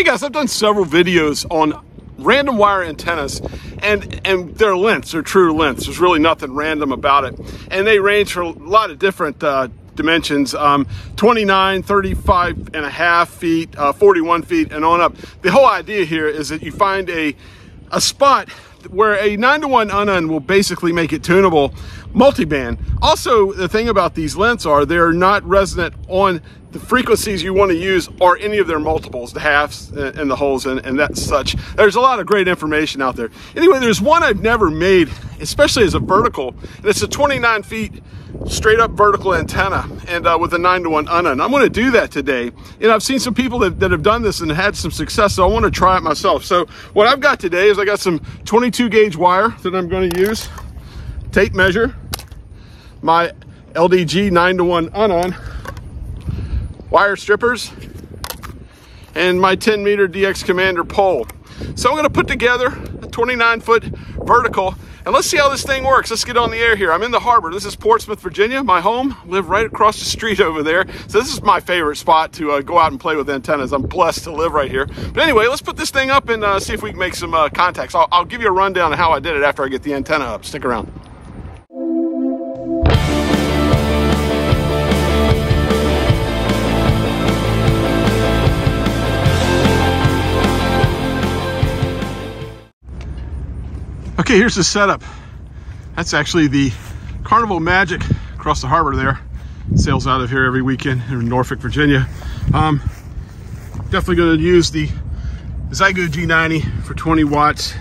Hey guys, I've done several videos on random wire antennas and and their lengths are true lengths. There's really nothing random about it. And they range for a lot of different uh, dimensions um, 29 35 and a half feet uh, 41 feet and on up. The whole idea here is that you find a a spot where a 9 to 1 unun will basically make it tunable multiband. Also, the thing about these lengths are they're not resonant on the frequencies you want to use or any of their multiples, the halves and the wholes and, and that such. There's a lot of great information out there. Anyway, there's one I've never made, especially as a vertical, and it's a 29 feet straight up vertical antenna and uh, with a 9 to 1 unun. I'm going to do that today. And I've seen some people that, that have done this and had some success, so I want to try it myself. So what I've got today is I got some 22 gauge wire that I'm going to use, tape measure, my LDG 9 to 1 unun, wire strippers, and my 10 meter DX Commander pole. So I'm gonna put together a 29 foot vertical and let's see how this thing works. Let's get on the air here. I'm in the harbor. This is Portsmouth, Virginia, my home. live right across the street over there. So this is my favorite spot to uh, go out and play with antennas. I'm blessed to live right here. But anyway, let's put this thing up and uh, see if we can make some uh, contacts. I'll, I'll give you a rundown of how I did it after I get the antenna up. Stick around. Okay, here's the setup. That's actually the Carnival Magic across the harbor there. sails out of here every weekend in Norfolk, Virginia. Um, definitely gonna use the Xiegu G90 for 20 watts.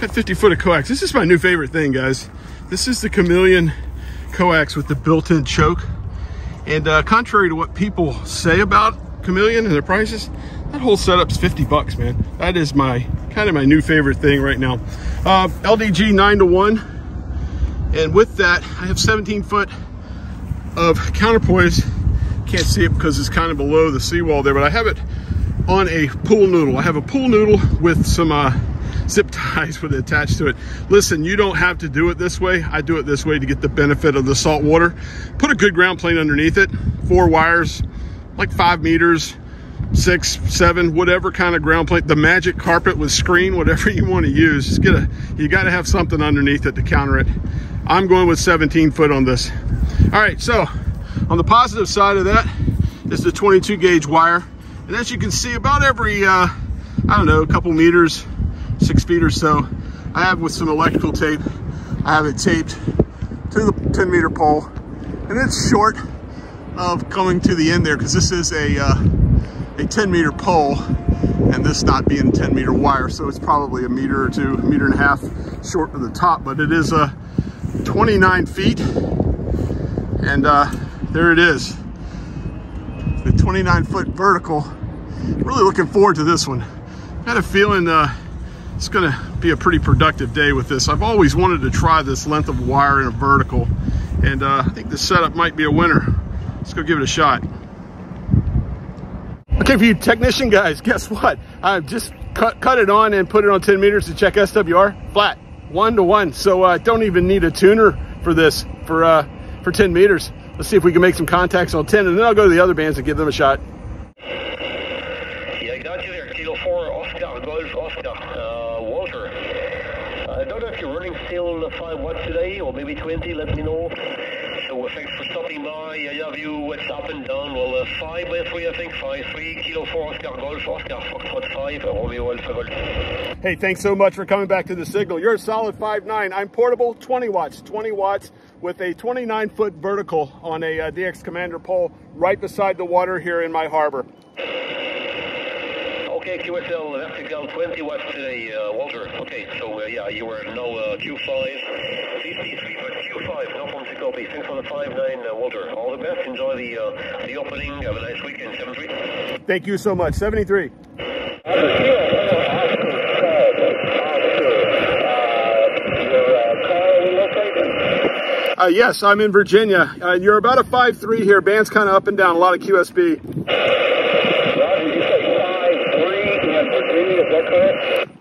Got 50 foot of coax. This is my new favorite thing, guys. This is the Chameleon coax with the built-in choke. And uh, contrary to what people say about Chameleon and their prices, that whole setup's 50 bucks, man. That is my kind of my new favorite thing right now. Uh, LDG 9 to 1. And with that, I have 17 foot of counterpoise. Can't see it because it's kind of below the seawall there, but I have it on a pool noodle. I have a pool noodle with some uh, zip ties with it attached to it. Listen, you don't have to do it this way. I do it this way to get the benefit of the salt water. Put a good ground plane underneath it, four wires, like five meters, six, seven, whatever kind of ground plate, the magic carpet with screen, whatever you want to use. Just get a, you got to have something underneath it to counter it. I'm going with 17 foot on this. All right, so on the positive side of that is the 22 gauge wire. And as you can see, about every, uh, I don't know, a couple meters, six feet or so, I have with some electrical tape, I have it taped to the 10 meter pole. And it's short of coming to the end there because this is a, uh, a 10 meter pole and this not being 10 meter wire. So it's probably a meter or two, a meter and a half short of the top, but it is a uh, 29 feet. And uh, there it is. The 29 foot vertical. Really looking forward to this one. Got a feeling uh, it's gonna be a pretty productive day with this. I've always wanted to try this length of wire in a vertical. And uh, I think this setup might be a winner. Let's go give it a shot. Okay, for you technician guys, guess what? I've just cut, cut it on and put it on 10 meters to check SWR, flat, one to one. So I uh, don't even need a tuner for this, for, uh, for 10 meters. Let's see if we can make some contacts on 10 and then I'll go to the other bands and give them a shot. Yeah, I got you there, Kilo 4, Oscar, Golf, Oscar, uh, Walter. I don't know if you're running still 5 watts today or maybe 20, let me know. So thanks for stopping by. I have you what's up and down. Well, uh, 5 by 3, I think. 5, 3, Kilo 4, Oscar Golf, Oscar Foxtrot 5, Romeo Alpha Golf. Hey, thanks so much for coming back to the signal. You're a solid 5'9". I'm portable, 20 watts, 20 watts with a 29 foot vertical on a uh, DX Commander pole right beside the water here in my harbor. Okay, QSL vertical 20 watts today, uh, Walter. Okay, so uh, yeah, you were now uh, Q5, 53, but Q5, no problem to copy. Thanks for the 5-9, uh, Walter. All the best, enjoy the the opening, have a nice weekend, 73. Thank you so much, 73. Uh, yes, I'm in Virginia. Uh, you're about a 5'3 here. Band's kind of up and down, a lot of QSB.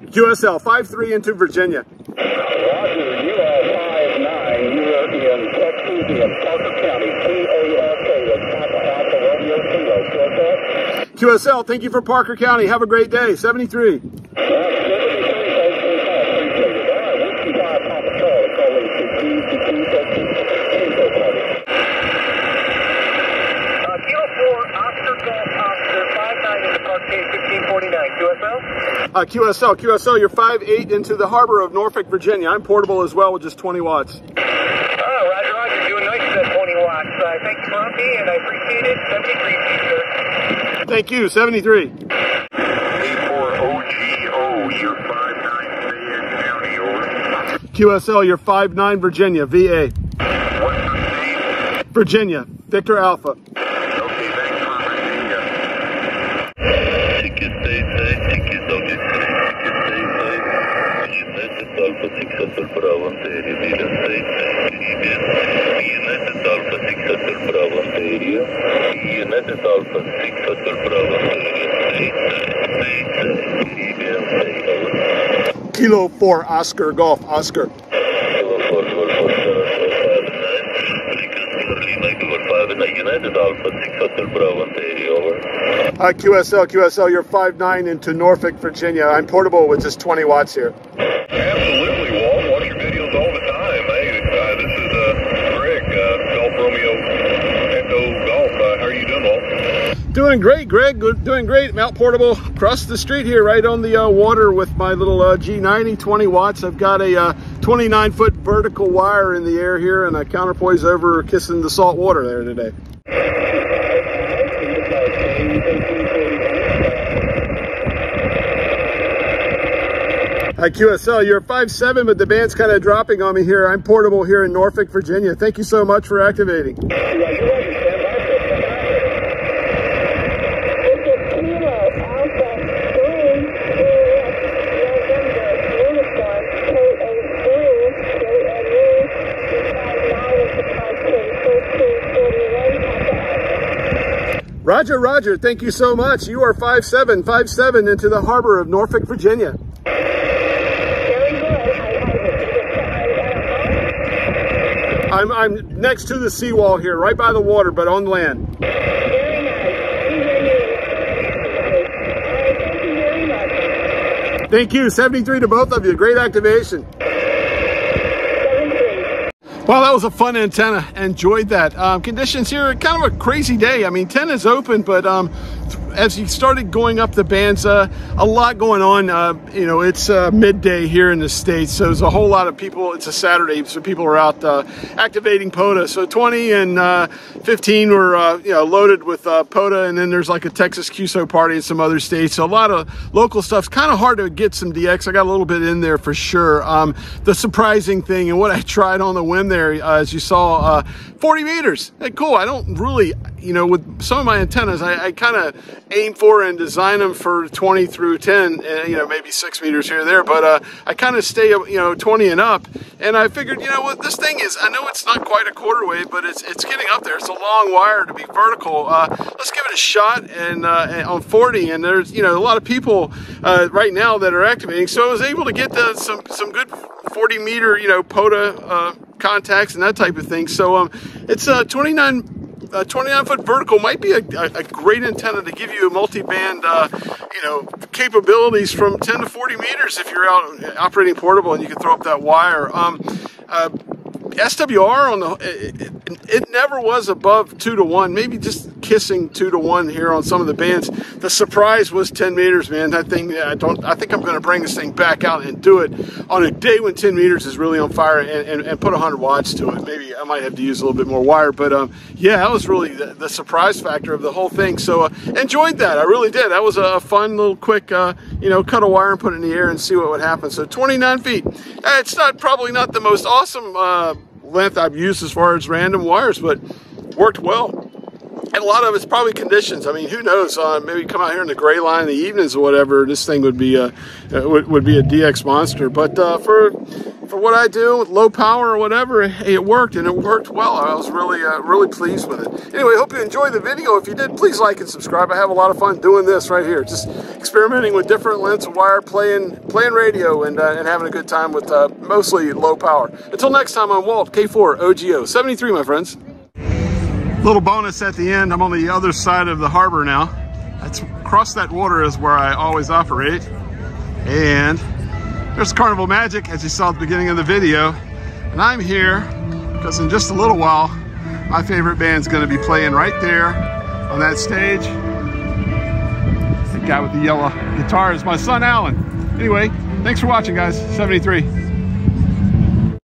QSL, 5'3 into Virginia. Roger, you are 5'9. You are in Texas Parker County, P-A-R-K, that's Papa Alpha Romeo Kilo. QSL? QSL, thank you for Parker County. Have a great day. 73. Uh, Kilo 4, Oscar Golf Officer, 5'9 in the Parkade, 1549. QSL? Uh, QSL, QSL, you're 5'8 into the harbor of Norfolk, Virginia. I'm portable as well with just 20 watts. Oh, Roger, Roger, doing nice at that 20 watts. Uh, thanks me, and I appreciate it. 73, sir. Thank you. 73. A4OGO, you're 5'9 Fayette County, over. QSL, you're 5'9 Virginia, VA. What's your name? Virginia, Victor Alpha. Okay, thanks for Virginia. Ticket stay safe, ticket doggy stay, ticket stay safe. United Alpha 6 Hotel Bravo United Alpha 6 Hotel Bravo. United Alpha 6 Hotel Bravo. Kilo 4 Oscar Golf, Oscar. United Alpha 6 Hotel Bravo over. Uh, QSL, QSL, you're 5'9 into Norfolk, Virginia. I'm portable with just 20 watts here. Doing great, Greg. Good, doing great. I'm portable across the street here, right on the uh, water with my little uh, G90, 20 watts. I've got a uh, 29 foot vertical wire in the air here, and I counterpoise over kissing the salt water there today. Hi, QSL. You're 5'7, but the band's kind of dropping on me here. I'm portable here in Norfolk, Virginia. Thank you so much for activating. Roger, Roger. Thank you so much. You are 5'7, 5'7 into the harbor of Norfolk, Virginia. I'm, I'm next to the seawall here, right by the water, but on land. Thank you. 73 to both of you. Great activation. Well, that was a fun antenna. Enjoyed that. Um, conditions here, kind of a crazy day. I mean, 10 is open, but um, as you started going up the bands, uh, a lot going on. Uh, you know, it's uh, midday here in the States, so there's a whole lot of people. It's a Saturday, so people are out uh, activating POTA. So 20 and uh, 15 were, uh, you know, loaded with POTA, and then there's like a Texas QSO party in some other states. So a lot of local stuff's kind of hard to get some DX. I got a little bit in there for sure. Um, the surprising thing, and what I tried on the whim there, as you saw, 40 meters. Hey, cool. I don't really, you know, with some of my antennas, I, I kind of aim for and design them for 20 through 10, and, you know, maybe six meters here or there, but uh, I kind of stay, you know, 20 and up. And I figured, you know what, this thing is, I know it's not quite a quarter wave, but it's, it's getting up there. It's a long wire to be vertical. Uh, let's give it a shot and, uh, on 40. And there's, you know, a lot of people uh, right now that are activating. So I was able to get the, some, some good 40 meter, you know, POTA uh, contacts and that type of thing. So um, it's a 29 uh, 29 foot vertical might be a, a, a, great antenna to give you a multi-band, uh, you know, capabilities from 10 to 40 meters if you're out operating portable and you can throw up that wire. Um, uh, SWR on the it, it, it, never was above two to one, maybe just kissing two to one here on some of the bands. The surprise was 10 meters, man. I think I don't. I think I'm going to bring this thing back out and do it on a day when 10 meters is really on fire and, and, and put 100 watts to it. Maybe I might have to use a little bit more wire, but um, yeah, that was really the, the, surprise factor of the whole thing. So uh, enjoyed that. I really did. That was a fun little quick, uh, you know, cut a wire and put it in the air and see what would happen. So 29 feet. Uh, it's not probably not the most awesome uh, length I've used as far as random wires, but worked well. And a lot of it's probably conditions. I mean, who knows? Uh, maybe come out here in the gray line in the evenings or whatever. This thing would be a uh, would, would be a DX monster. But uh, for for what I do with low power or whatever, it worked and it worked well. I was really uh, really pleased with it. Anyway, hope you enjoyed the video. If you did, please like and subscribe. I have a lot of fun doing this right here, just experimenting with different lengths of wire, playing playing radio, and uh, and having a good time with uh, mostly low power. Until next time, I'm Walt K4 OGO 73, my friends. Little bonus at the end. I'm on the other side of the harbor now. That's across that water is where I always operate. And there's Carnival Magic, as you saw at the beginning of the video. And I'm here because in just a little while, my favorite band's gonna be playing right there on that stage. The guy with the yellow guitar is my son, Alan. Anyway, thanks for watching, guys. 73.